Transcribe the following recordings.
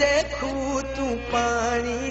دیکھوں تو پانی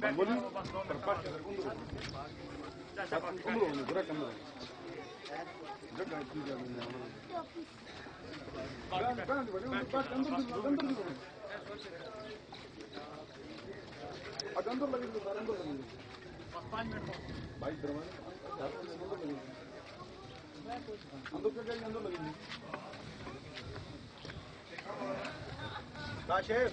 Bamboli per parte del mondo. Umro onu bırak ama. Bırak artık ya bunu. Ben ben de böyle bak andır dur andır dur. Adam dur lagi dur adam dur lagi. Bay drama. Andır dur lagi andır lagi. Kaşif.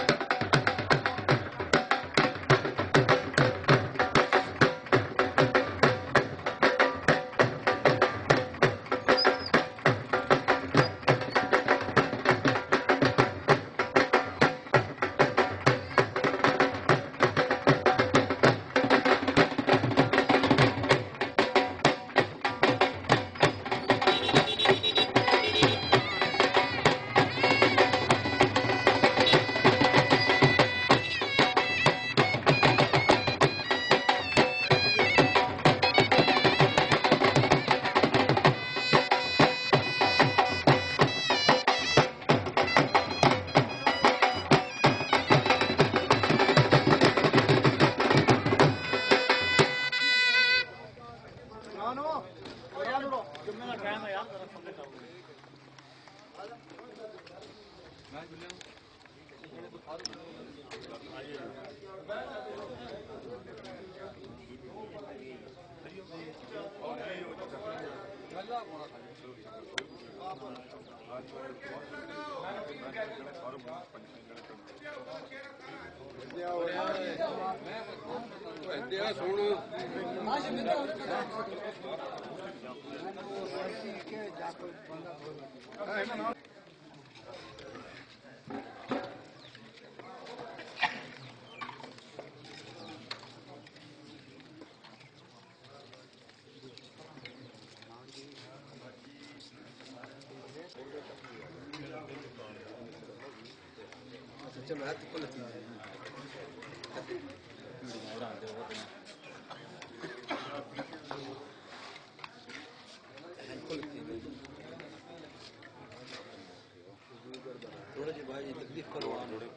piccolo anno.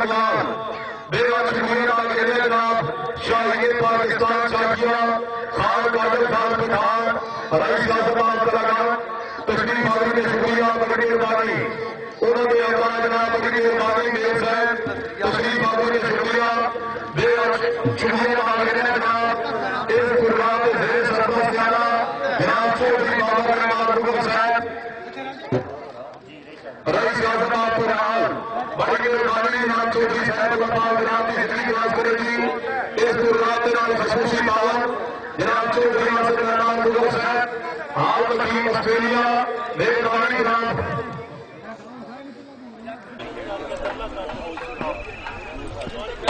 سرکار بیگم جمیرہ کے لیے جناب، شاہی پاکستان شاہیہ خان قادر خان پٹھان، رئیس صاحب سرکار تقریب آدمی کے شکریہ تقریر بانی انہوں نے اپنا جناب تقریر بانی میرے صاحب تقریب آدمی کے شکریہ۔ بیگم جمیرہ کے لیے جناب، اس گرگاہ کے زیر سرپرست جانا جناب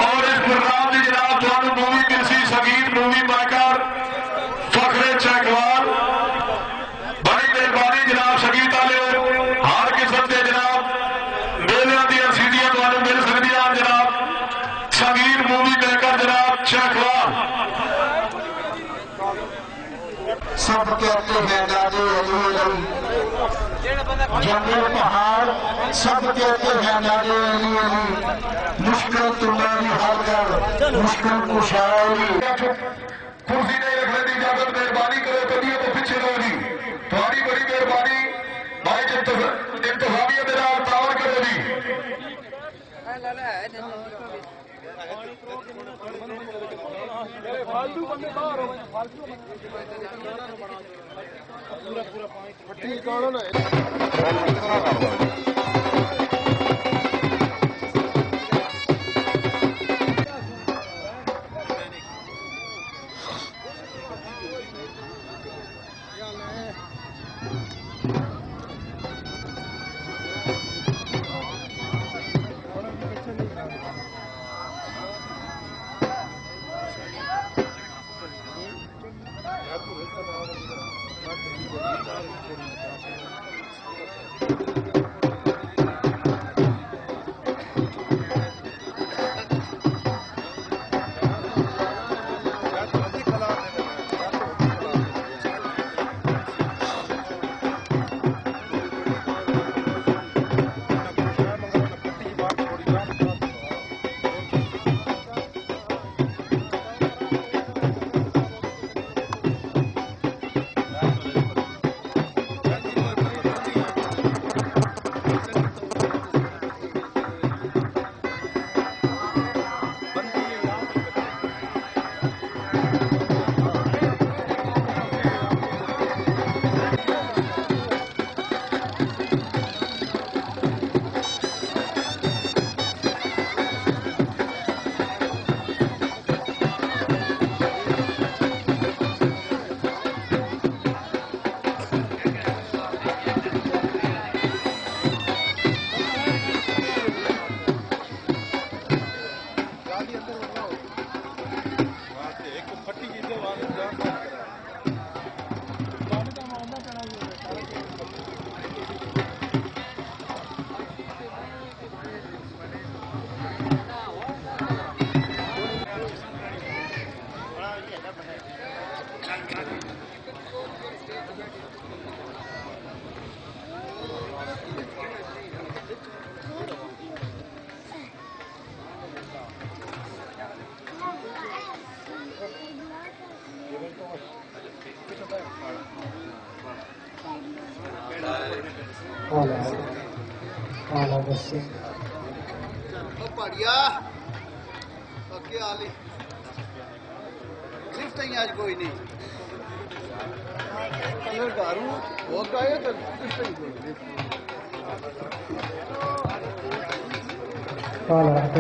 اور اس پروگرام کی جناب جان مووی کرسی سنگیت مووی پاکر فخر چیکوال بڑی مہربانی جناب شکیت والے ہر قسم کے جناب میلوں دیا سیٹیاں تمہیں مل سکتی ہیں جناب سنگیت مووی میکر جناب چیکوال سب کہتے ہیں دادی علی جنگل پہاڑ سب کہتے ہیں دادی علی علی مشکل تمہاری حل کر مشکل کشائی کرسی نے رکھنے کی اجازت مہربانی کرو، کبھی تو پیچھے رہو جی۔ تمہاری بڑی مہربانی بھائی انتخابی میرا تعاون کرو جی۔ ਫਾਲਤੂ ਬੰਦੇ ਬਾਹਰ ਹੋ ਫਾਲਤੂ ਪੂਰਾ ਪੂਰਾ ਪਾਣੀ। ਠੀਕ ਆਉਣਾ ਨਾ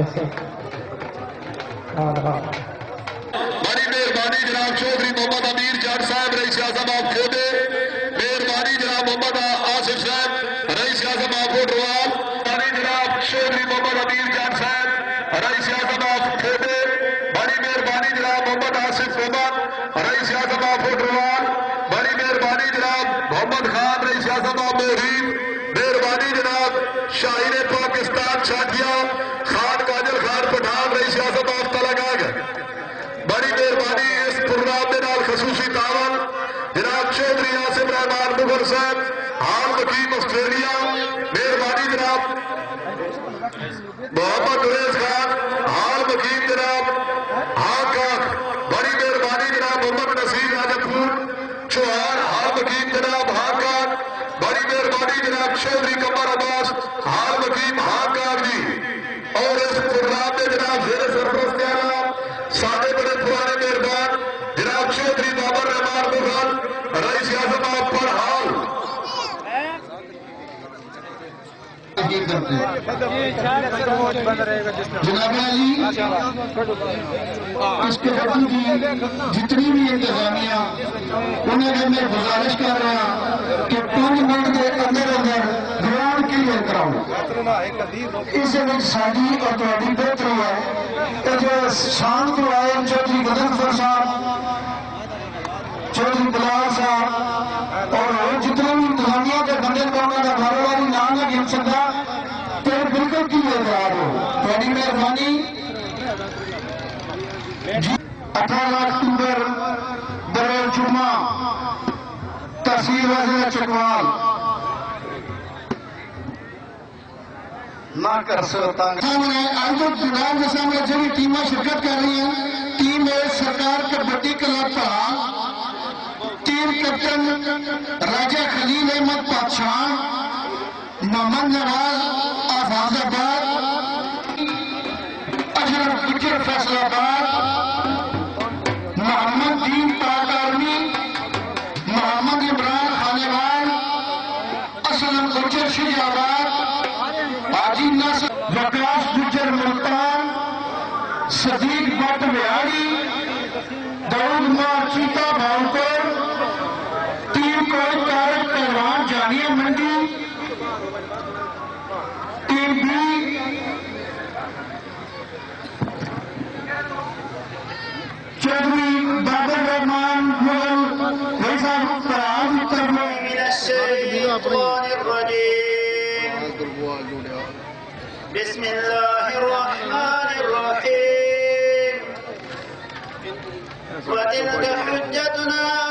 Perfecto. اس ساری اور تاری بہتری ہے۔ کہ جو شان کو آئے جو جی گزر صاحب کر سوتا شرکت کر رہی ہیں، ٹیم ہے سرکار کبڈی کلب کا۔ ٹیم کیپٹن راجا خلیل احمد پاشاہ محمد نواز الشيطان الرجيم. بسم الله الرحمن الرحيم. وتلك حجتنا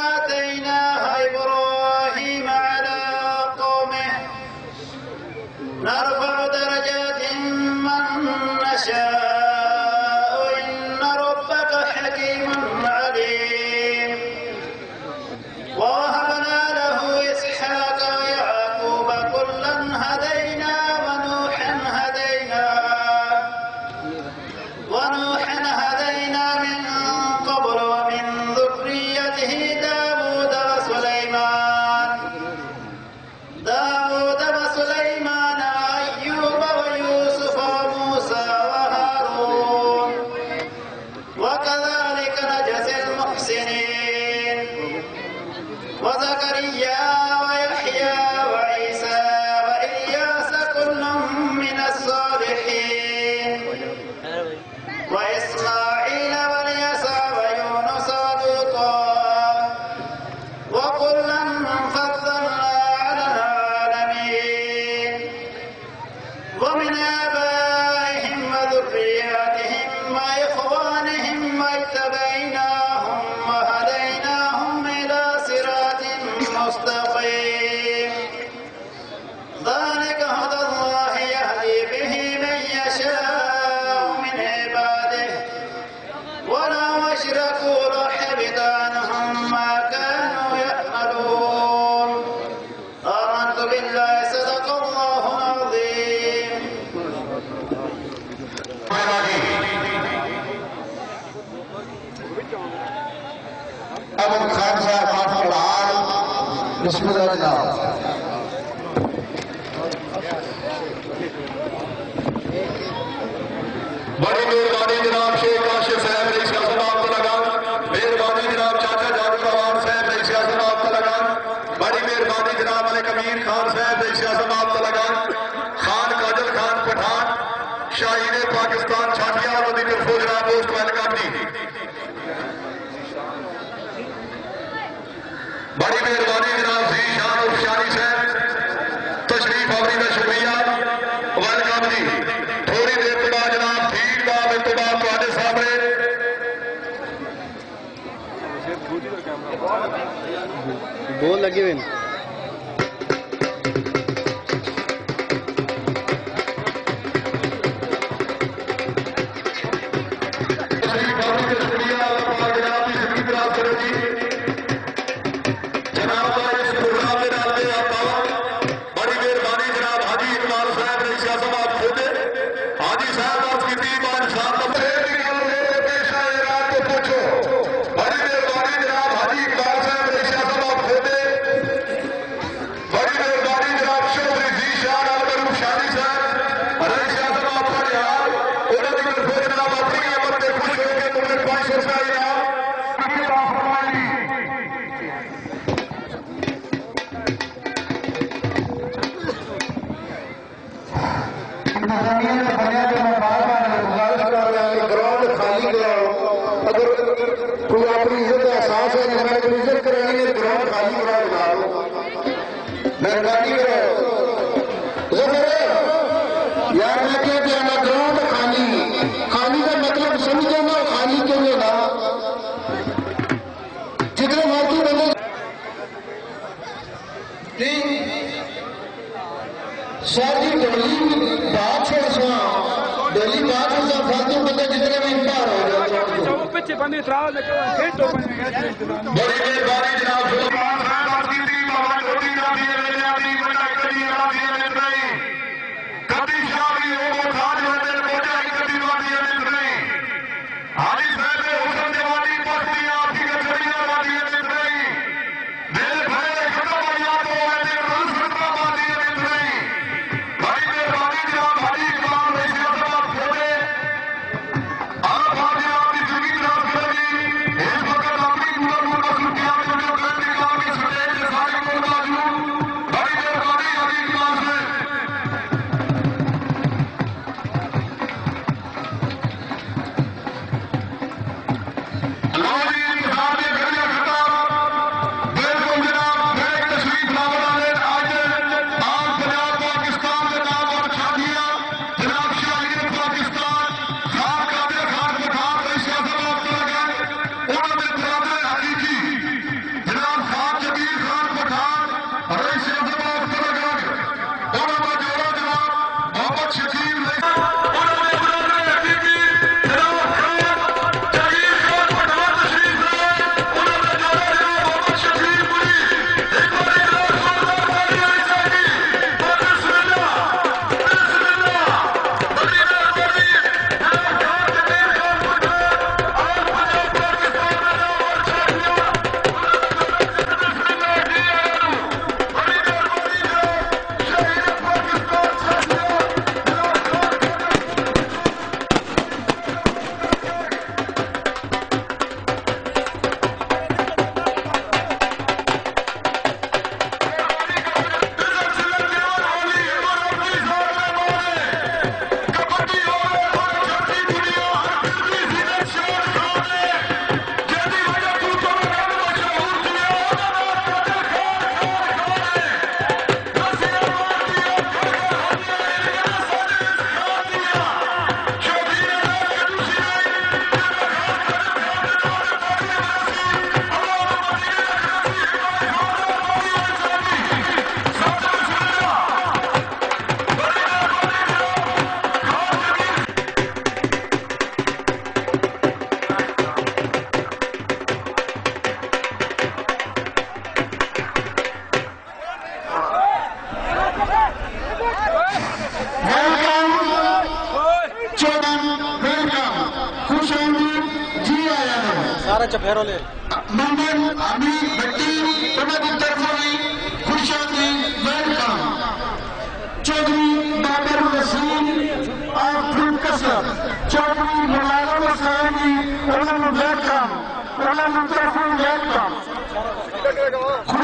سال میں کہا ہے تو میں نے کہا ہے میرے بارے میں جناب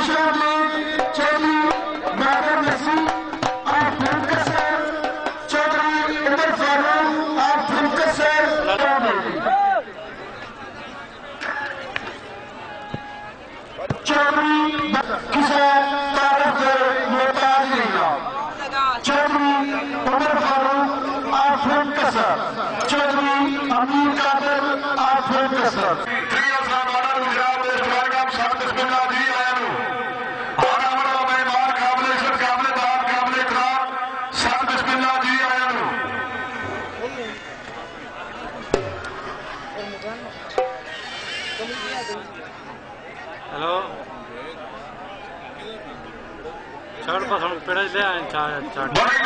Shut up, man. پڑھ لیا انسان بڑی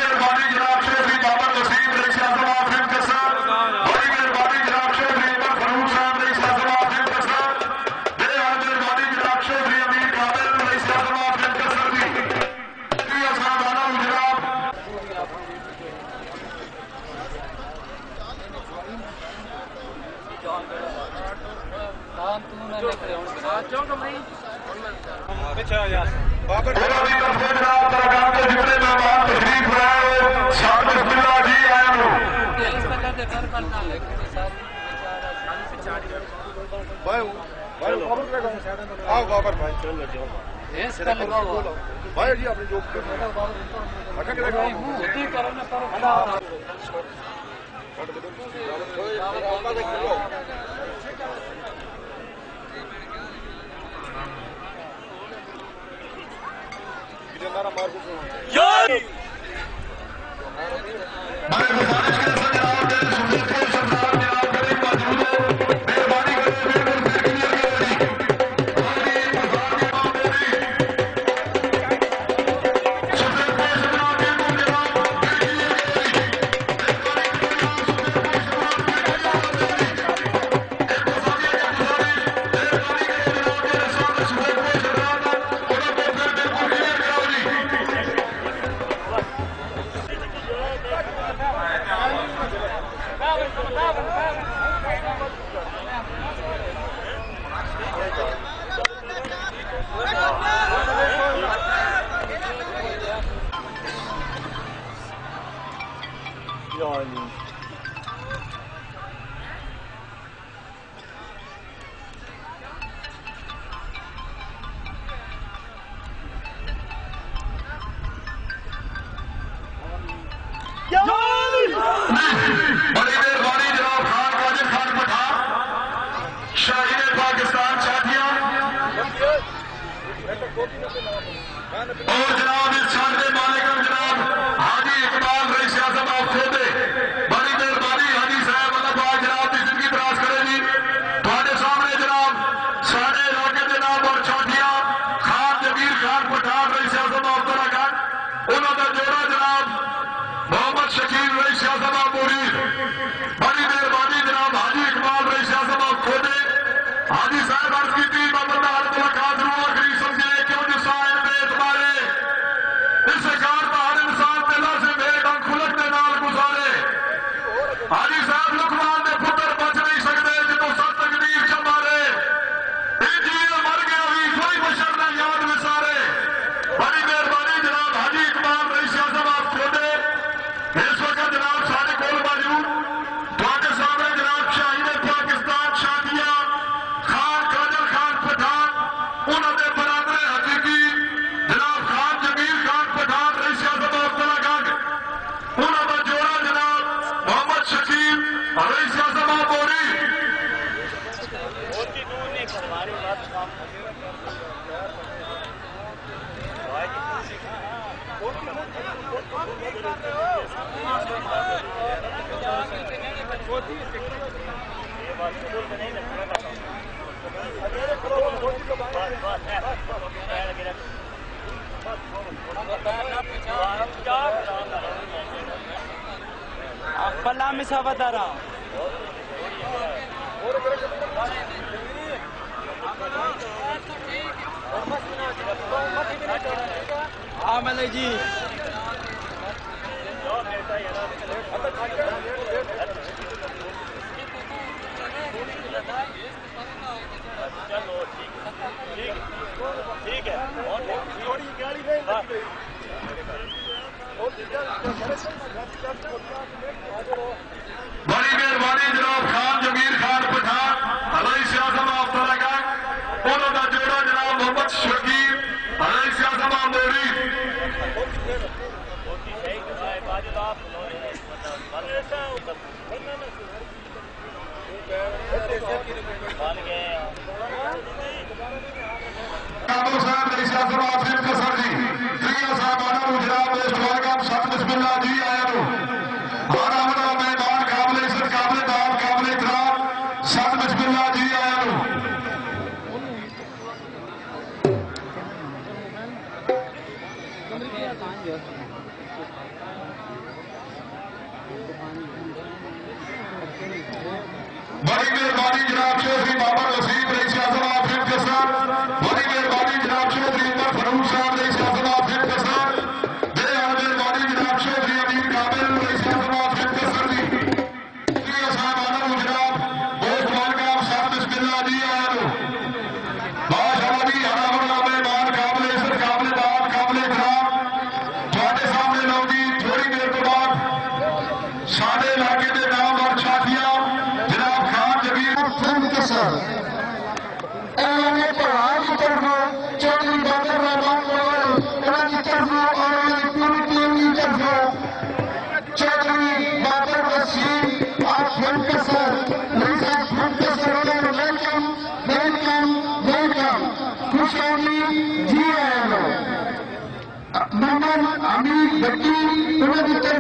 جتنے مہمان تشریف رہے ہو سب بسم اللہ جی آئے ہو بھائی جی اپنے جو Ya!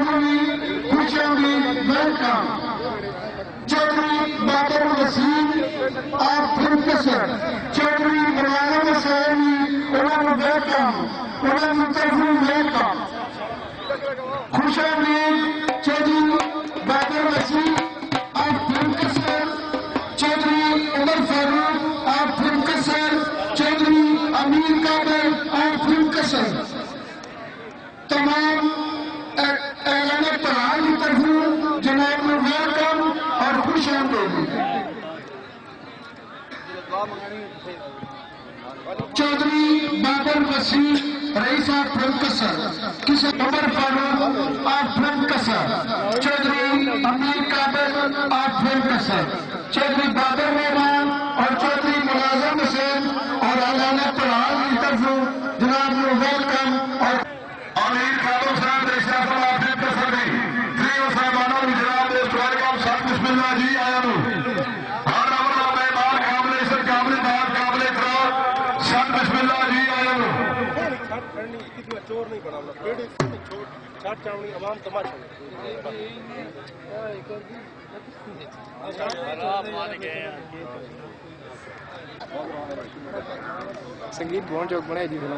چودھری چودھری لڑکا چودھری بابر وسیم اور پروفیسر چودھری مولانا سیری علم ویلکم علم ترفی ویلکم خوش آمدید چودھری بابر وسیم عباسی رئیس آف کسر کسی عمر فاروق آف کسر چودھری امیر کابل آف کسر چودھری بابر رحمان اور چودھری ملازم حسین اور علانہ سنگیت بہن چوک بڑے نہیں بنا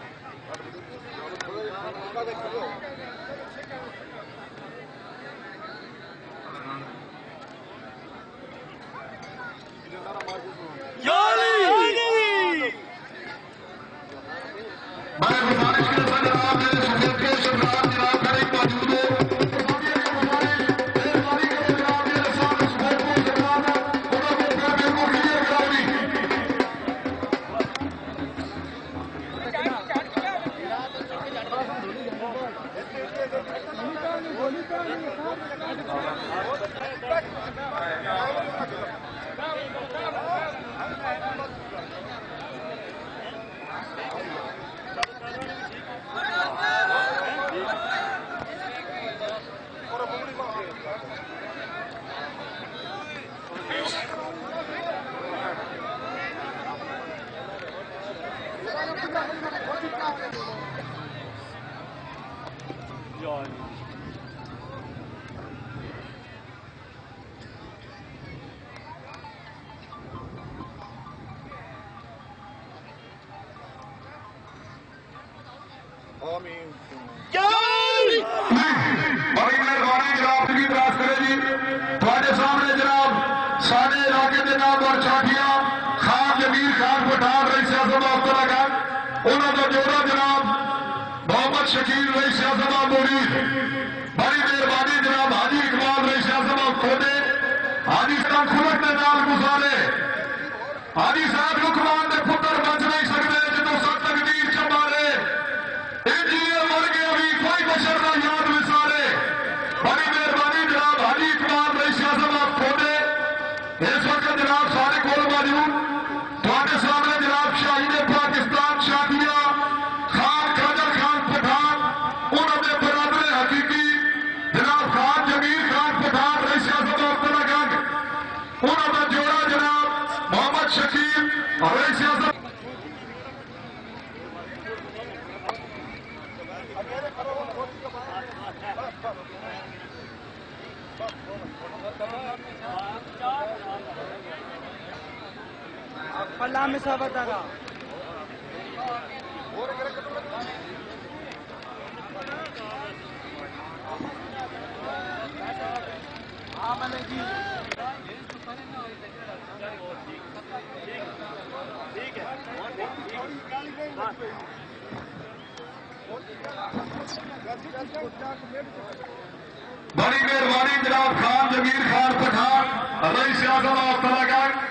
Meine Frage ist, dass meine Abend ist, und wir شریف بڑی مہربانی جناب حاجی اقبال ریشا صاحب کھودے حاجی صاحب سمجھ کے نال گزارے۔ حاجی صاحب رکمان کے مسابقه بڑی مہربانی جناب خان جمیر خان پٹھان ادائی سیاست اور تلاگر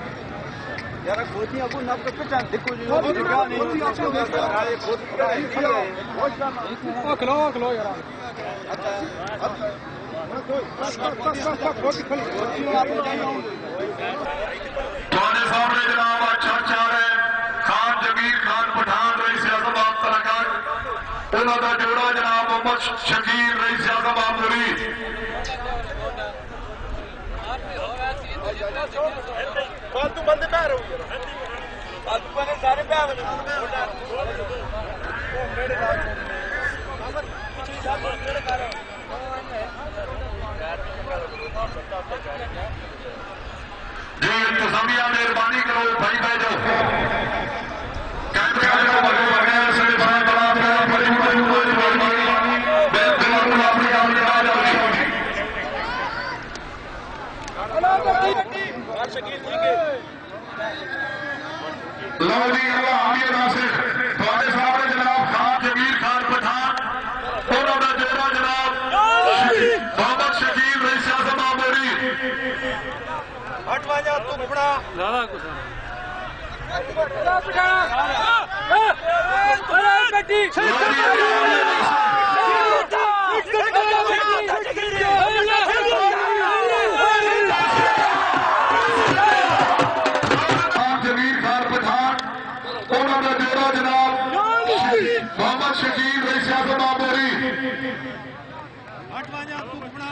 تھوڑے سامنے جناب اچھا چار ہے خان جمیر خان پٹھان رئی سیاست آپ تلاگا انہوں کا جوڑا جناب محمد شکیر رئی سیاست آپ موری فالتو بندے پہ رہو فالتو بندے سارے پہ جی انتظامیہ مہربانی کرو بھائی بھائی جاؤ لو جی اللہ حامد ناصر تھوڑے سامنے جناب خان جمیر خان پٹھان انہوں کا جوڑا جناب محمد شکیل رئی سیاست معموری ہٹ وجہ تو کپڑا زیادہ کچھ انہوں کا جوڑا جناب۔ محمد شکیل سیاست معموری ہٹ وجہ تو کپڑا